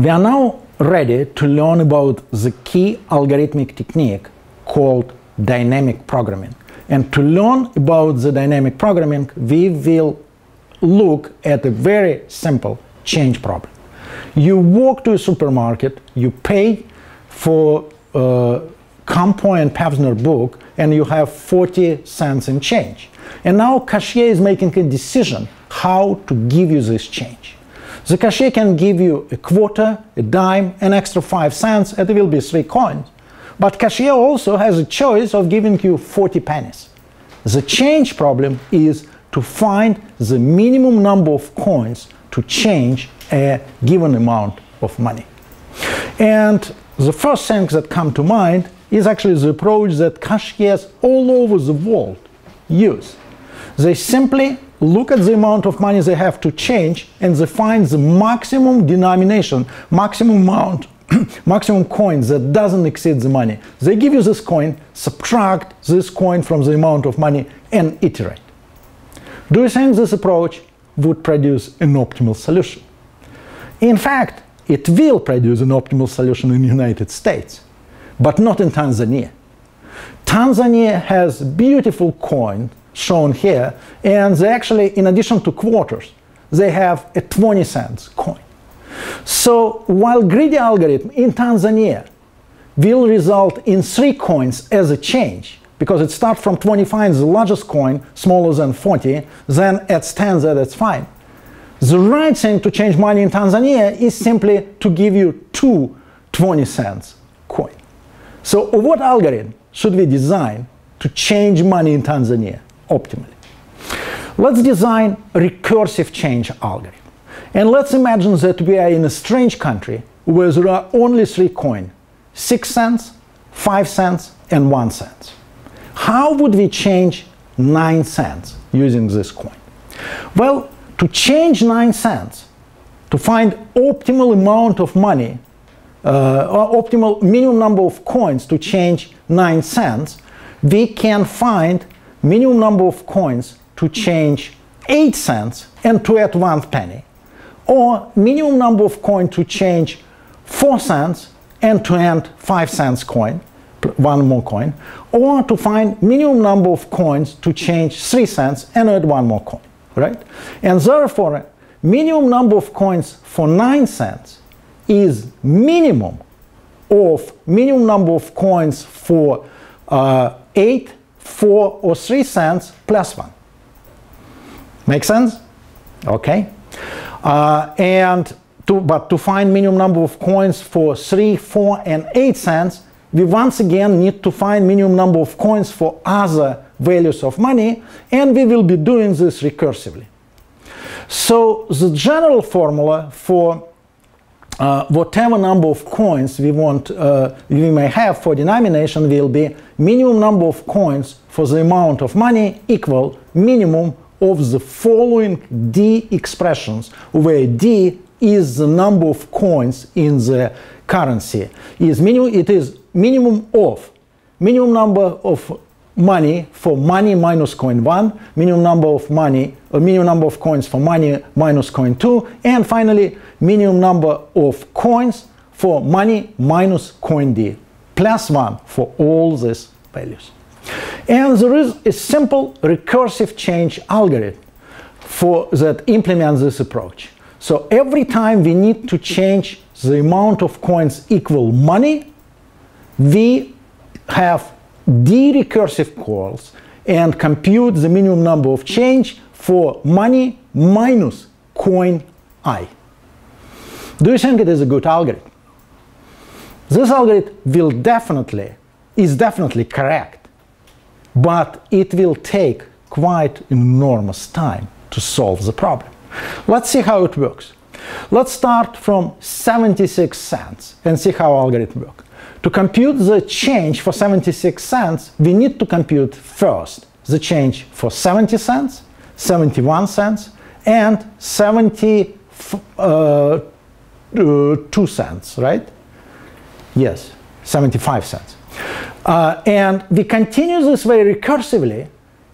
We are now ready to learn about the key algorithmic technique called dynamic programming. And to learn about the dynamic programming, we will look at a very simple change problem. You walk to a supermarket, you pay for uh, Compeau and Pevzner book, and you have 40 cents in change. And now cashier is making a decision how to give you this change. The cashier can give you a quarter, a dime, an extra 5 cents, and it will be 3 coins. But cashier also has a choice of giving you 40 pennies. The change problem is to find the minimum number of coins to change a given amount of money. And the first thing that come to mind is actually the approach that cashiers all over the world use. They simply look at the amount of money they have to change and they find the maximum denomination, maximum amount, maximum coins that doesn't exceed the money. They give you this coin, subtract this coin from the amount of money and iterate. Do you think this approach would produce an optimal solution? In fact, it will produce an optimal solution in the United States, but not in Tanzania. Tanzania has beautiful coin shown here, and they actually, in addition to quarters, they have a 20 cents coin. So while greedy algorithm in Tanzania will result in three coins as a change, because it starts from 25 the largest coin, smaller than 40, then adds 10 that it's fine. The right thing to change money in Tanzania is simply to give you two 20 cents coin. So what algorithm should we design to change money in Tanzania? Optimally. Let's design a recursive change algorithm. And let's imagine that we are in a strange country where there are only three coins, 6 cents, 5 cents, and 1 cent. How would we change 9 cents using this coin? Well, to change 9 cents, to find optimal amount of money, uh, or optimal minimum number of coins to change 9 cents, we can find minimum number of coins to change 8 cents and to add 1 penny, or minimum number of coins to change 4 cents and to add 5 cents coin, one more coin, or to find minimum number of coins to change 3 cents and add one more coin, right? And therefore, minimum number of coins for 9 cents is minimum of minimum number of coins for uh, 8 4 or 3 cents plus 1. Make sense? Okay. Uh, and to, but to find minimum number of coins for 3, 4, and 8 cents, we once again need to find minimum number of coins for other values of money, and we will be doing this recursively. So the general formula for uh, whatever number of coins we want uh, we may have for denomination will be minimum number of coins for the amount of money equal minimum of the following d expressions where d is the number of coins in the currency. Is minimum it is minimum of minimum number of money for money minus coin 1 minimum number of money a minimum number of coins for money minus coin 2 and finally minimum number of coins for money minus coin D, plus 1 for all these values. And there is a simple recursive change algorithm for that implements this approach. So every time we need to change the amount of coins equal money, we have d recursive calls and compute the minimum number of change for money minus coin i. Do you think it is a good algorithm? This algorithm will definitely, is definitely correct, but it will take quite enormous time to solve the problem. Let's see how it works. Let's start from 76 cents and see how algorithm works. To compute the change for 76 cents, we need to compute first the change for 70 cents, 71 cents, and 70 uh, 2 cents, right? Yes, 75 cents. Uh, and we continue this way recursively,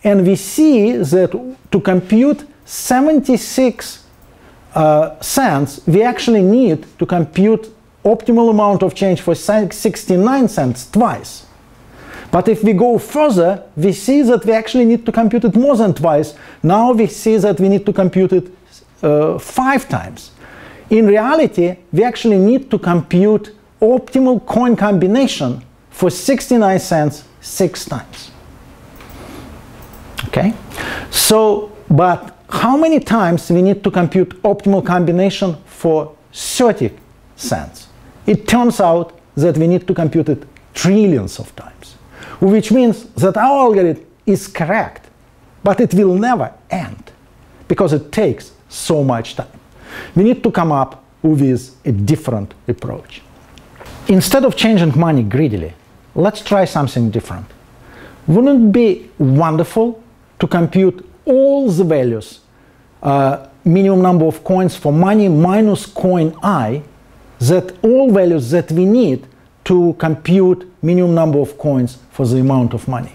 and we see that to compute 76 uh, cents, we actually need to compute optimal amount of change for 69 cents twice. But if we go further, we see that we actually need to compute it more than twice. Now we see that we need to compute it uh, five times. In reality, we actually need to compute optimal coin combination for 69 cents six times. Okay? So, but how many times we need to compute optimal combination for 30 cents? It turns out that we need to compute it trillions of times, which means that our algorithm is correct, but it will never end because it takes so much time. We need to come up with a different approach. Instead of changing money greedily, let's try something different. Wouldn't it be wonderful to compute all the values, uh, minimum number of coins for money minus coin i, that all values that we need to compute minimum number of coins for the amount of money.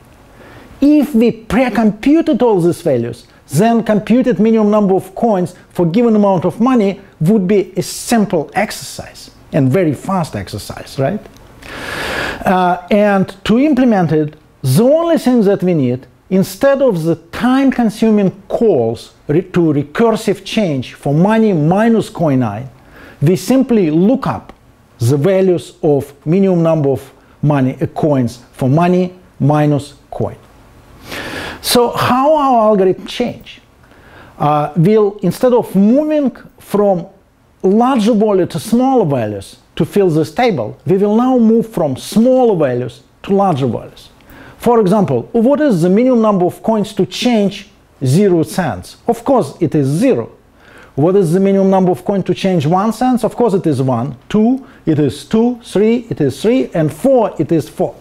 If we pre-computed all these values, then computed minimum number of coins for given amount of money would be a simple exercise and very fast exercise, right? Uh, and to implement it, the only thing that we need, instead of the time-consuming calls re to recursive change for money minus coin i, we simply look up the values of minimum number of money uh, coins for money minus coin. So how our algorithm change? Uh, will instead of moving from larger value to smaller values to fill this table, we will now move from smaller values to larger values. For example, what is the minimum number of coins to change 0 cents? Of course, it is 0. What is the minimum number of coins to change 1 cent? Of course, it is 1. 2, it is 2. 3, it is 3. And 4, it is 4.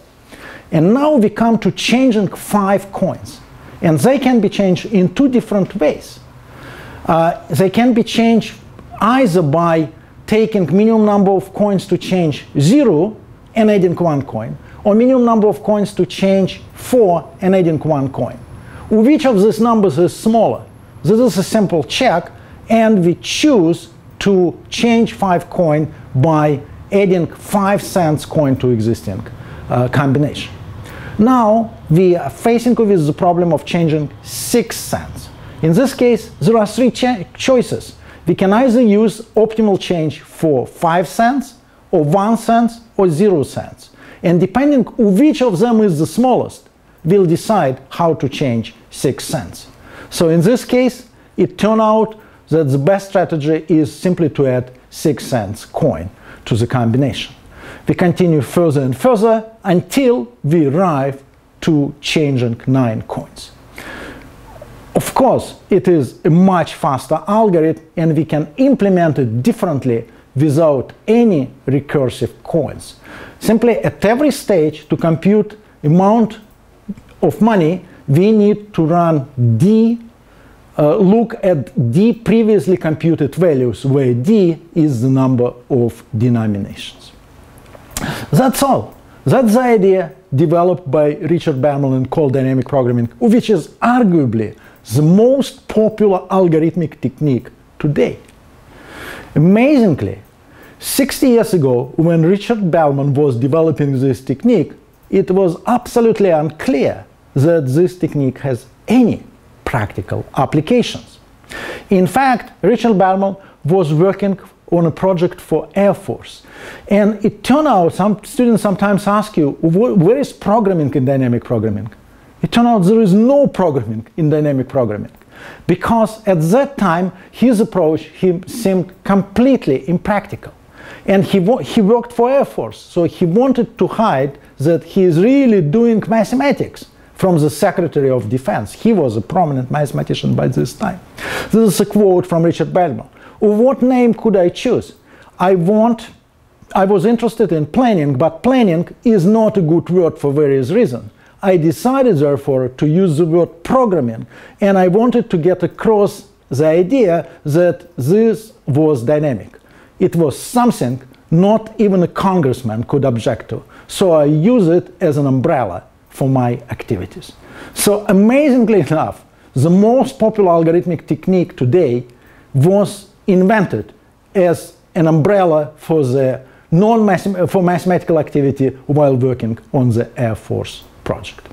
And now we come to changing 5 coins. And they can be changed in two different ways. Uh, they can be changed either by taking minimum number of coins to change 0 and adding 1 coin, or minimum number of coins to change 4 and adding 1 coin. Which of these numbers is smaller? This is a simple check, and we choose to change 5 coin by adding 5 cents coin to existing uh, combination. Now we are facing with the problem of changing 6 cents. In this case, there are three choices. We can either use optimal change for 5 cents, or 1 cent, or 0 cents. And depending on which of them is the smallest, we'll decide how to change 6 cents. So in this case, it turned out that the best strategy is simply to add 6 cents coin to the combination. We continue further and further until we arrive to changing 9 coins. Of course, it is a much faster algorithm and we can implement it differently without any recursive coins. Simply at every stage to compute amount of money, we need to run d, uh, look at d previously computed values, where d is the number of denominations. That's all. That's the idea developed by Richard Bellman and called dynamic programming, which is arguably the most popular algorithmic technique today. Amazingly, 60 years ago, when Richard Bellman was developing this technique, it was absolutely unclear that this technique has any practical applications. In fact, Richard Bellman was working on a project for Air Force. And it turned out, some students sometimes ask you, where is programming in dynamic programming? It turned out there is no programming in dynamic programming because at that time his approach he seemed completely impractical. And he, he worked for Air Force, so he wanted to hide that he is really doing mathematics from the Secretary of Defense. He was a prominent mathematician by this time. This is a quote from Richard Bellman. What name could I choose? I want I was interested in planning, but planning is not a good word for various reasons. I decided, therefore, to use the word programming, and I wanted to get across the idea that this was dynamic. It was something not even a congressman could object to. So I use it as an umbrella for my activities. So amazingly enough, the most popular algorithmic technique today was invented as an umbrella for the non for mathematical activity while working on the Air Force project.